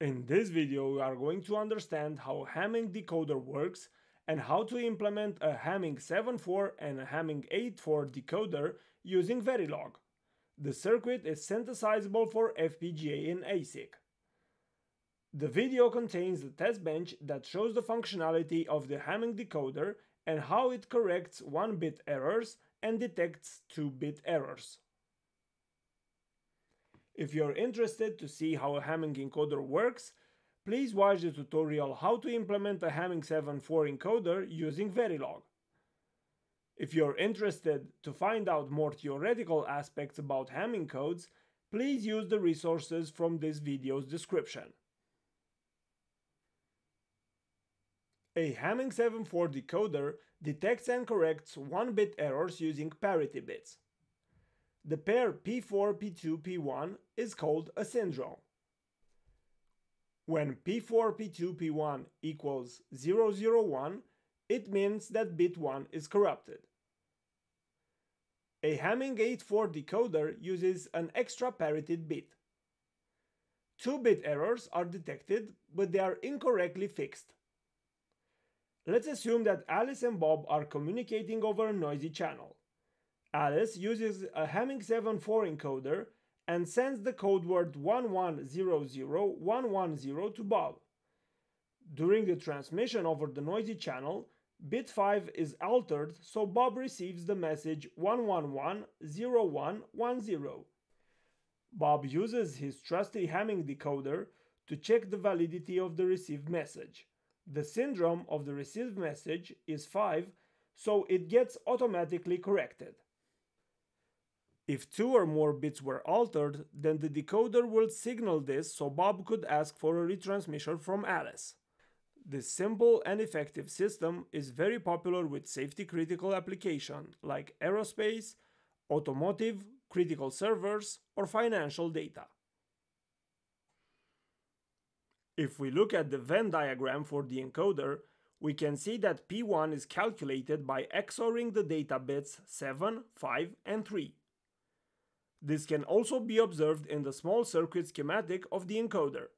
In this video we are going to understand how Hamming decoder works and how to implement a Hamming 7.4 and a Hamming 8.4 decoder using Verilog. The circuit is synthesizable for FPGA and ASIC. The video contains a test bench that shows the functionality of the Hamming decoder and how it corrects 1-bit errors and detects 2-bit errors. If you're interested to see how a Hamming encoder works, please watch the tutorial how to implement a Hamming 7.4 encoder using Verilog. If you're interested to find out more theoretical aspects about Hamming codes, please use the resources from this video's description. A Hamming 7.4 decoder detects and corrects 1-bit errors using parity bits. The pair P4, P2, P1 is called a syndrome. When P4, P2, P1 equals 001, it means that bit 1 is corrupted. A Hamming 8.4 decoder uses an extra parityed bit. 2-bit errors are detected, but they are incorrectly fixed. Let's assume that Alice and Bob are communicating over a noisy channel. Alice uses a Hamming 7 4 encoder and sends the code word 1100110 to Bob. During the transmission over the noisy channel, bit 5 is altered so Bob receives the message 1110110. Bob uses his trusty Hamming decoder to check the validity of the received message. The syndrome of the received message is 5, so it gets automatically corrected. If two or more bits were altered, then the decoder will signal this so Bob could ask for a retransmission from Alice. This simple and effective system is very popular with safety critical applications like aerospace, automotive, critical servers, or financial data. If we look at the Venn diagram for the encoder, we can see that P1 is calculated by XORing the data bits 7, 5, and 3. This can also be observed in the small circuit schematic of the encoder.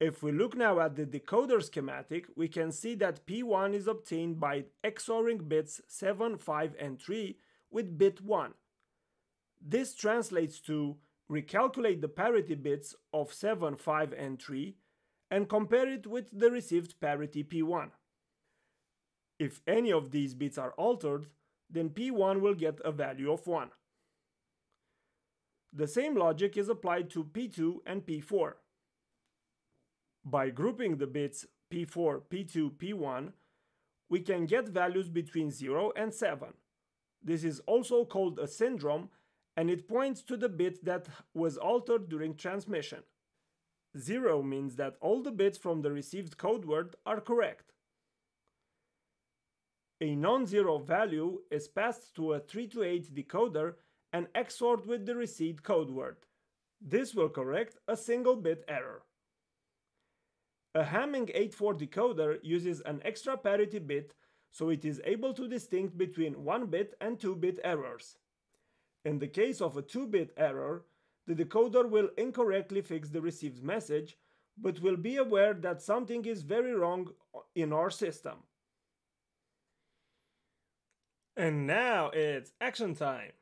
If we look now at the decoder schematic, we can see that P1 is obtained by XORing bits 7, 5 and 3 with bit 1. This translates to recalculate the parity bits of 7, 5 and 3 and compare it with the received parity P1. If any of these bits are altered, then P1 will get a value of 1. The same logic is applied to P2 and P4. By grouping the bits P4, P2, P1, we can get values between 0 and 7. This is also called a syndrome and it points to the bit that was altered during transmission. 0 means that all the bits from the received code word are correct. A non-zero value is passed to a 3 to 8 decoder and XORed with the received code word. This will correct a single bit error. A Hamming 8.4 decoder uses an extra parity bit so it is able to distinguish between 1-bit and 2-bit errors. In the case of a 2-bit error, the decoder will incorrectly fix the received message, but will be aware that something is very wrong in our system. And now it's action time!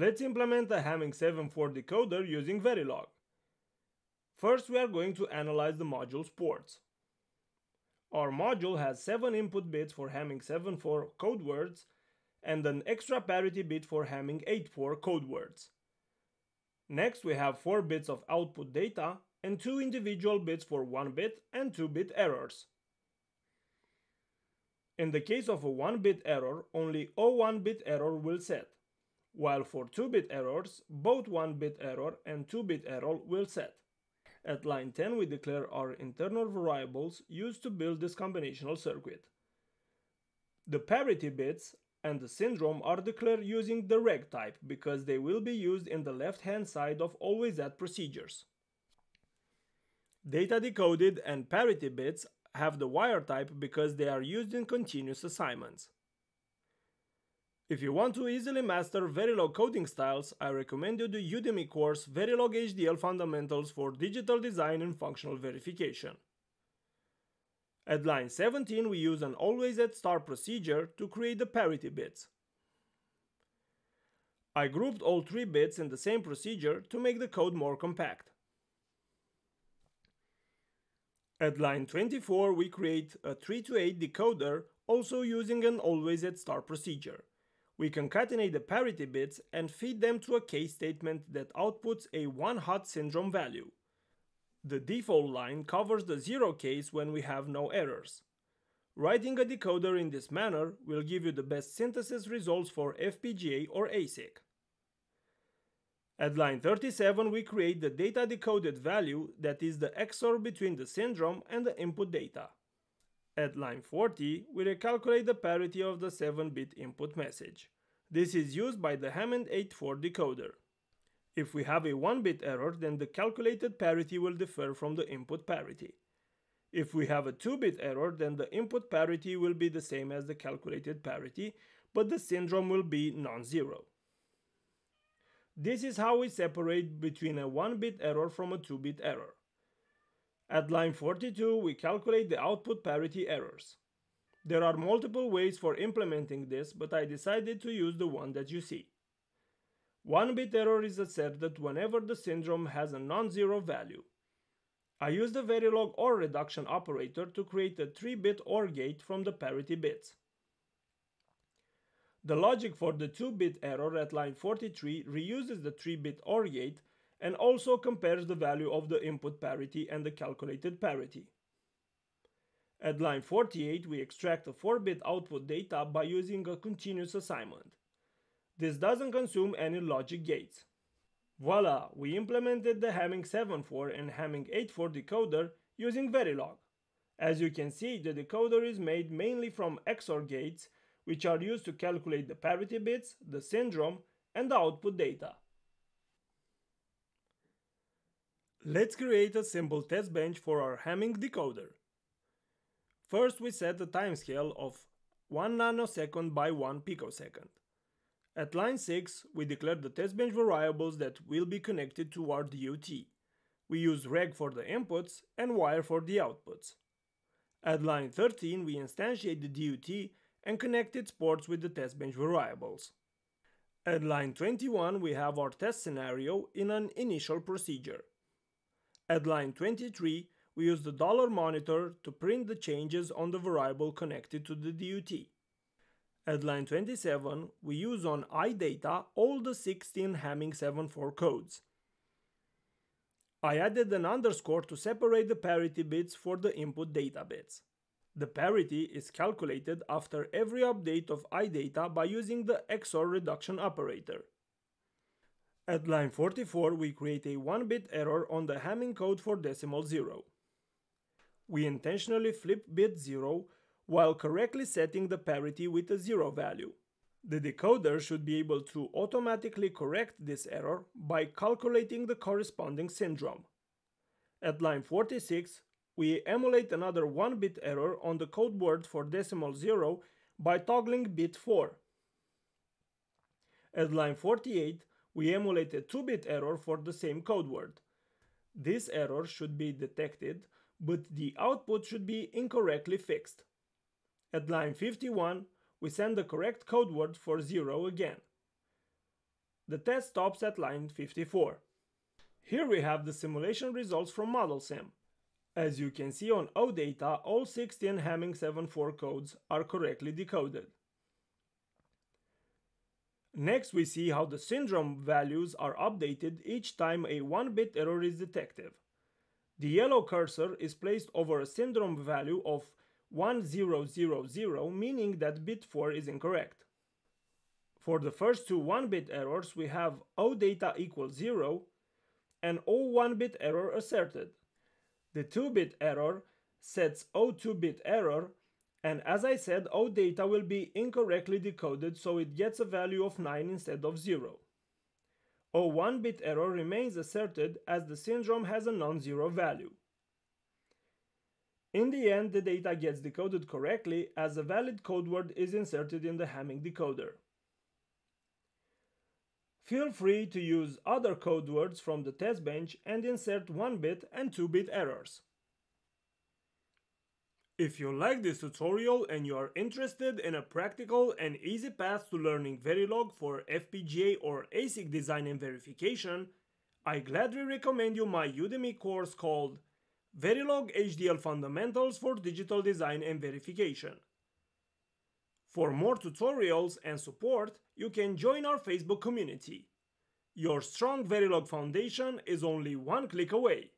Let's implement a Hamming 7.4 decoder using Verilog. First we are going to analyze the module's ports. Our module has 7 input bits for Hamming 7.4 code words and an extra parity bit for Hamming 8.4 code words. Next we have 4 bits of output data and 2 individual bits for 1 bit and 2 bit errors. In the case of a 1 bit error, only 01 bit error will set while for 2-bit errors, both 1-bit error and 2-bit error will set. At line 10 we declare our internal variables used to build this combinational circuit. The parity bits and the syndrome are declared using the reg type because they will be used in the left hand side of always at procedures. Data decoded and parity bits have the wire type because they are used in continuous assignments. If you want to easily master Verilog coding styles, I recommend you the Udemy course Verilog HDL Fundamentals for Digital Design and Functional Verification. At line 17 we use an always at star procedure to create the parity bits. I grouped all three bits in the same procedure to make the code more compact. At line 24 we create a 3 to 8 decoder also using an always at star procedure. We concatenate the parity bits and feed them to a case statement that outputs a 1 hot syndrome value. The default line covers the zero case when we have no errors. Writing a decoder in this manner will give you the best synthesis results for FPGA or ASIC. At line 37 we create the data decoded value that is the XOR between the syndrome and the input data. At line 40, we recalculate the parity of the 7-bit input message. This is used by the Hamming 8-4 decoder. If we have a 1-bit error, then the calculated parity will differ from the input parity. If we have a 2-bit error, then the input parity will be the same as the calculated parity, but the syndrome will be non-zero. This is how we separate between a 1-bit error from a 2-bit error. At line 42, we calculate the output parity errors. There are multiple ways for implementing this, but I decided to use the one that you see. One bit error is asserted whenever the syndrome has a non-zero value. I use the Verilog OR reduction operator to create a 3-bit OR gate from the parity bits. The logic for the 2-bit error at line 43 reuses the 3-bit OR gate and also compares the value of the input parity and the calculated parity. At line 48, we extract a 4-bit output data by using a continuous assignment. This doesn't consume any logic gates. Voila, we implemented the Hamming 7.4 and Hamming 8.4 decoder using Verilog. As you can see, the decoder is made mainly from XOR gates, which are used to calculate the parity bits, the syndrome, and the output data. Let's create a simple test bench for our Hamming decoder. First we set a timescale of 1 nanosecond by 1 picosecond. At line 6, we declare the test bench variables that will be connected to our DUT. We use reg for the inputs and wire for the outputs. At line 13, we instantiate the DUT and connect its ports with the test bench variables. At line 21, we have our test scenario in an initial procedure. At line 23, we use the dollar monitor to print the changes on the variable connected to the DUT. At line 27, we use on iData all the 16 Hamming 7.4 codes. I added an underscore to separate the parity bits for the input data bits. The parity is calculated after every update of iData by using the XOR reduction operator. At line 44, we create a 1-bit error on the Hamming code for decimal 0. We intentionally flip bit 0 while correctly setting the parity with a 0 value. The decoder should be able to automatically correct this error by calculating the corresponding syndrome. At line 46, we emulate another 1-bit error on the code word for decimal 0 by toggling bit 4. At line 48, we emulate a 2-bit error for the same code word. This error should be detected, but the output should be incorrectly fixed. At line 51, we send the correct code word for 0 again. The test stops at line 54. Here we have the simulation results from ModelSim. As you can see on OData, all 16 Hamming 7.4 codes are correctly decoded. Next we see how the syndrome values are updated each time a 1-bit error is detected. The yellow cursor is placed over a syndrome value of 1000, meaning that bit 4 is incorrect. For the first two 1-bit errors we have O data equals 0 and O 1-bit error asserted. The 2-bit error sets O 2-bit error and as I said, O data will be incorrectly decoded so it gets a value of 9 instead of 0. O 1-bit error remains asserted as the syndrome has a non-zero value. In the end, the data gets decoded correctly as a valid code word is inserted in the Hamming decoder. Feel free to use other code words from the test bench and insert 1-bit and 2-bit errors. If you like this tutorial and you are interested in a practical and easy path to learning Verilog for FPGA or ASIC design and verification, I gladly recommend you my Udemy course called Verilog HDL Fundamentals for Digital Design and Verification. For more tutorials and support, you can join our Facebook community. Your strong Verilog foundation is only one click away.